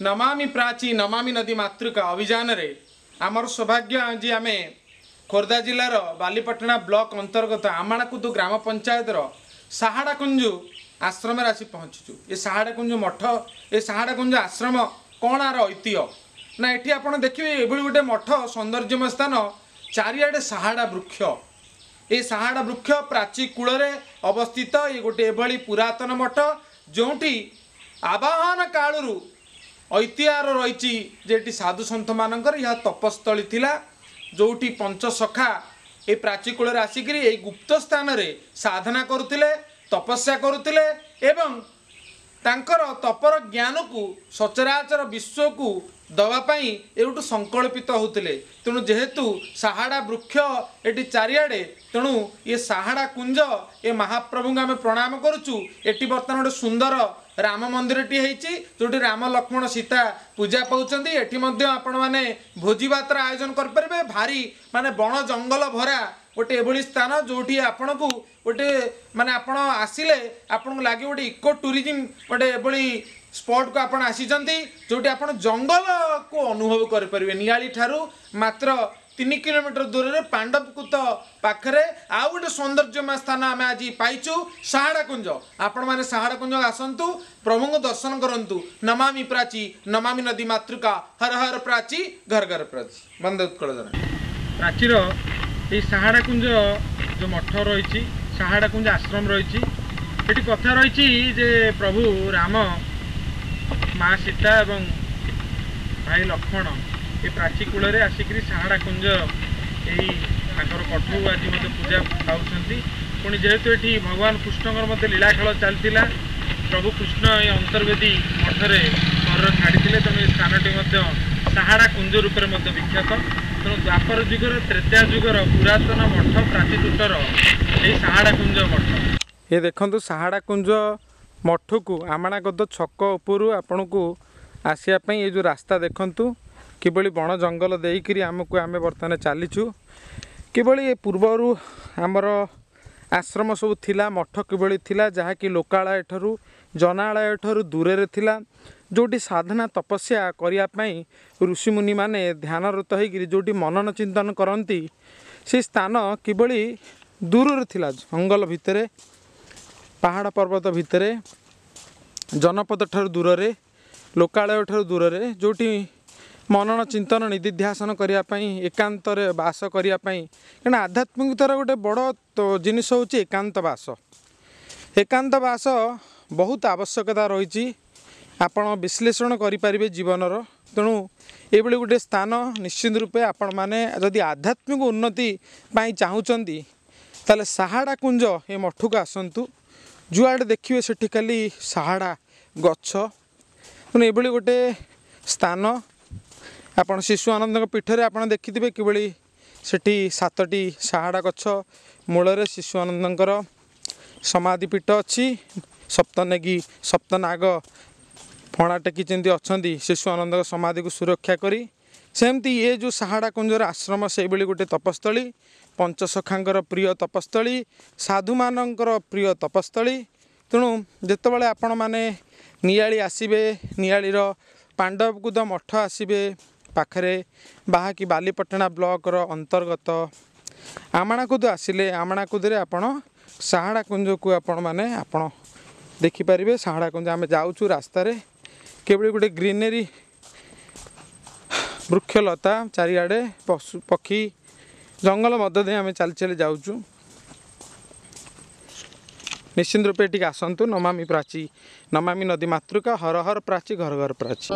ନମାମି ପ୍ରାଚୀ ନମାମି ନଦୀ ମାତୃକା ଅଭିଯାନରେ ଆମର ସୌଭାଗ୍ୟ ଆଜି ଆମେ ଖୋର୍ଦ୍ଧା ଜିଲ୍ଲାର ବାଲିପାଟଣା ବ୍ଲକ ଅନ୍ତର୍ଗତ ଆମାଣାକୁଦୁ ଗ୍ରାମ ପଞ୍ଚାୟତର ସାହାଡ଼ାକୁଞ୍ଜୁ ଆଶ୍ରମରେ ଆସି ପହଞ୍ଚିଛୁ ଏ ସାହାଡ଼ାକୁଞ୍ଜୁ ମଠ ଏ ସାହାଡ଼ାକୁଞ୍ଜୁ ଆଶ୍ରମ କ'ଣ ଆର ଐତିହ୍ୟ ନା ଏଠି ଆପଣ ଦେଖିବେ ଏଭଳି ଗୋଟେ ମଠ ସୌନ୍ଦର୍ଯ୍ୟମୟ ସ୍ଥାନ ଚାରିଆଡ଼େ ସାହାଡ଼ା ବୃକ୍ଷ এই ସାହାଡ଼ା ବୃକ୍ଷ ପ୍ରାଚୀ କୂଳରେ ଅବସ୍ଥିତ ଏ ଗୋଟେ ଏଭଳି ପୁରାତନ ମଠ ଯେଉଁଠି ଆବାହନ କାଳରୁ ଐତିହ୍ୟର ରହିଛି ଯେ ଏଠି ସାଧୁ ସନ୍ଥମାନଙ୍କର ଏହା ତପସ୍ଥଳୀ ଥିଲା ଯେଉଁଠି ପଞ୍ଚସଖା ଏ ପ୍ରାଚୀ କୂଳରେ ଆସିକିରି ଏଇ ଗୁପ୍ତ ସ୍ଥାନରେ ସାଧନା କରୁଥିଲେ ତପସ୍ୟା କରୁଥିଲେ ଏବଂ ତାଙ୍କର ତପର ଜ୍ଞାନକୁ ସଚରାଚର ବିଶ୍ୱକୁ ଦେବା ପାଇଁ ଏଉଠୁ ସଂକଳ୍ପିତ ହେଉଥିଲେ। ତେଣୁ ଯେହେତୁ ସାହାଡ଼ା ବୃକ୍ଷ ଏଠି ଚାରିଆଡ଼େ ତେଣୁ ଏ ସାହାଡ଼ା କୁଞ୍ଜ ଏ ମହାପ୍ରଭୁଙ୍କୁ ଆମେ ପ୍ରଣାମ କରୁଛୁ। ଏଠି ବର୍ତ୍ତମାନ ଗୋଟେ ସୁନ୍ଦର ରାମ ମନ୍ଦିରଟି ହେଇଛି ଯେଉଁଠି ରାମ ଲକ୍ଷ୍ମଣ ସୀତା ପୂଜା ପାଉଛନ୍ତି। ଏଠି ମଧ୍ୟ ଆପଣମାନେ ଭୋଜି ଭାତର ଆୟୋଜନ କରିପାରିବେ। ଭାରି ମାନେ ବଣ ଜଙ୍ଗଲ ଭରା ଗୋଟେ ଏଭଳି ସ୍ଥାନ ଯେଉଁଠି ଆପଣଙ୍କୁ ଗୋଟେ ମାନେ ଆପଣ ଆସିଲେ ଆପଣଙ୍କୁ ଲାଗିବ ଗୋଟେ ଇକୋ ଟୁରିଜିମ୍ ଗୋଟେ ଏଭଳି ସ୍ପଟ୍କୁ ଆପଣ ଆସିଛନ୍ତି ଯେଉଁଠି ଆପଣ ଜଙ୍ଗଲକୁ ଅନୁଭବ କରିପାରିବେ। ନିଆଳି ଠାରୁ ମାତ୍ର ତିନି କିଲୋମିଟର ଦୂରରେ ପାଣ୍ଡବକୁତ ପାଖରେ ଆଉ ଗୋଟେ ସୌନ୍ଦର୍ଯ୍ୟମୟ ସ୍ଥାନ ଆମେ ଆଜି ପାଇଛୁ ସାହାଡ଼ା କୁଞ୍ଜ ଆପଣମାନେ ସାହାଡ଼ା କୁଞ୍ଜ ଆସନ୍ତୁ ପ୍ରଭୁଙ୍କୁ ଦର୍ଶନ କରନ୍ତୁ। ନମାମି ପ୍ରାଚୀ ନମାମି ନଦୀ ମାତୃକା ହର ହର ପ୍ରାଚୀ ଘର ଘର ପ୍ରାଚୀ। ବନ୍ଦେ ଉତ୍କଳ ଜନ ପ୍ରାଚୀର এই ସାହାଡ଼ା କୁଞ୍ଜ ଯେଉଁ ମଠ ରହିଛି ସାହାଡ଼ା କୁଞ୍ଜ ଆଶ୍ରମ ରହିଛି ଏଠି କଥା ରହିଛି ଯେ ପ୍ରଭୁ ରାମ ମା ସୀତା ଏବଂ ଭାଇ ଲକ୍ଷ୍ମଣ ଏ ପ୍ରାଚୀ କୂଳରେ ଆସିକିରି ସାହାଡ଼ା କୁଞ୍ଜ ଏହି ତାଙ୍କର କଠଉ ଆଜି ମଧ୍ୟ ପୂଜା ପାଉଛନ୍ତି। ପୁଣି ଯେହେତୁ ଏଠି ଭଗବାନ କୃଷ୍ଣଙ୍କର ମଧ୍ୟ ଲୀଳା ଖେଳ ଚାଲିଥିଲା ପ୍ରଭୁ କୃଷ୍ଣ ଏହି ଅନ୍ତର୍ବେଦୀ ମଠରେ ଘର ଛାଡ଼ିଥିଲେ ତେଣୁ ଏ ସ୍ଥାନଟି ମଧ୍ୟ ସାହାଡ଼ା କୁଞ୍ଜ ରୂପରେ ମଧ୍ୟ ବିଖ୍ୟାତ। ତେଣୁ ଦ୍ୱାପର ଯୁଗର ତ୍ରେତୟା ଯୁଗର ପୁରାତନ ମଠ ପ୍ରାଚୀକୃଟର ଏହି ସାହାଡ଼ା କୁଞ୍ଜ ମଠ। ଏ ଦେଖନ୍ତୁ ସାହାଡ଼ା କୁଞ୍ଜ ମଠକୁ ଆମାଣାଗଦ ଛକ ଉପରୁ ଆପଣଙ୍କୁ ଆସିବା ପାଇଁ ଏ ଯେଉଁ ରାସ୍ତା ଦେଖନ୍ତୁ। କିଭଳି ବଣ ଜଙ୍ଗଲ ଦେଇକିରି ଆମକୁ ଆମେ ବର୍ତ୍ତମାନ ଚାଲିଛୁ କିଭଳି ପୂର୍ବରୁ ଆମର ଆଶ୍ରମ ସବୁ ଥିଲା ମଠ କିଭଳି ଥିଲା ଯାହାକି ଲୋକାଳୟ ଠାରୁ ଜନାଳୟ ଠାରୁ ଦୂରରେ ଥିଲା ଯେଉଁଠି ସାଧନା ତପସ୍ୟା କରିବା ପାଇଁ ଋଷିମୁନିମାନେ ଧ୍ୟାନରତ ହେଇକିରି ଯେଉଁଠି ମନନ ଚିନ୍ତନ କରନ୍ତି ସେ ସ୍ଥାନ କିଭଳି ଦୂରରେ ଥିଲା ଜଙ୍ଗଲ ଭିତରେ ପାହାଡ଼ ପର୍ବତ ଭିତରେ ଜନପଦ ଠାରୁ ଦୂରରେ ଲୋକାଳୟ ଠାରୁ ଦୂରରେ ଯେଉଁଠି ମନନ ଚିନ୍ତନ ନିଧିଧ୍ୟାସନ କରିବା ପାଇଁ ଏକାନ୍ତରେ ବାସ କରିବା ପାଇଁ। କାରଣ ଆଧ୍ୟାତ୍ମିକତାର ଗୋଟେ ବଡ଼ ଜିନିଷ ହେଉଛି ଏକାନ୍ତ ବାସ। ଏକାନ୍ତ ବାସ ବହୁତ ଆବଶ୍ୟକତା ରହିଛି। ଆପଣ ବିଶ୍ଳେଷଣ କରିପାରିବେ ଜୀବନର। ତେଣୁ ଏଭଳି ଗୋଟେ ସ୍ଥାନ ନିଶ୍ଚିତ ରୂପେ ଆପଣମାନେ ଯଦି ଆଧ୍ୟାତ୍ମିକ ଉନ୍ନତି ପାଇଁ ଚାହୁଁଛନ୍ତି ତାହେଲେ ସାହାଡ଼ା କୁଞ୍ଜ ଏ ମଠକୁ ଆସନ୍ତୁ। ଯୁଆଡ଼େ ଦେଖିବେ ସେଠି ଖାଲି ସାହାଡ଼ା ଗଛ। ତେଣୁ ଏଭଳି ଗୋଟେ ସ୍ଥାନ ଆପଣ ଶିଶୁ ଆନନ୍ଦଙ୍କ ପୀଠରେ ଆପଣ ଦେଖିଥିବେ କିଭଳି ସେଠି ସାତଟି ସାହାଡ଼ା ଗଛ ମୂଳରେ ଶିଶୁ ଆନନ୍ଦଙ୍କର ସମାଧି ପୀଠ ଅଛି। ସପ୍ତନେଗୀ ସପ୍ତନାଗ ଫଣା ଟେକିଛନ୍ତି ଅଛନ୍ତି ଶିଶୁ ଆନନ୍ଦଙ୍କ ସମାଧିକୁ ସୁରକ୍ଷା କରି ସେମିତି ଏ ଯେଉଁ ସାହାଡ଼ା କୁଞ୍ଜର ଆଶ୍ରମ ସେଇଭଳି ଗୋଟେ ତପସ୍ଥଳୀ ପଞ୍ଚସଖାଙ୍କର ପ୍ରିୟ ତପସ୍ଥଳୀ ସାଧୁମାନଙ୍କର ପ୍ରିୟ ତପସ୍ଥଳୀ। ତେଣୁ ଯେତେବେଳେ ଆପଣମାନେ ନିଆଳି ଆସିବେ ନିଆଳିର ପାଣ୍ଡବକୁଦ ମଠ ଆସିବେ ପାଖରେ ବାହାକି ବାଲିପାଟଣା ବ୍ଲକର ଅନ୍ତର୍ଗତ ଆମାଣାକୁଦ ଆସିଲେ ଆମାଣାକୁଦରେ ଆପଣ ସାହାଡ଼ା କୁଞ୍ଜକୁ ଆପଣମାନେ ଆପଣ ଦେଖିପାରିବେ। ସାହାଡ଼ା କୁଞ୍ଜ ଆମେ ଯାଉଛୁ ରାସ୍ତାରେ। କେବଳ ଗୋଟେ ଗ୍ରୀନେରୀ ବୃକ୍ଷଲତା ଚାରିଆଡ଼େ ପଶୁ ପକ୍ଷୀ ଜଙ୍ଗଲ ମଧ୍ୟ ଦେଇ ଆମେ ଚାଲି ଚାଲି ଯାଉଛୁ। ନିଶ୍ଚିନ୍ତ ରୂପେ ଏଠିକି ଆସନ୍ତୁ। ନମାମି ପ୍ରାଚୀ ନମାମି ନଦୀ ମାତୃକା ହର ହର ପ୍ରାଚୀ ଘର ଘର ପ୍ରାଚୀ।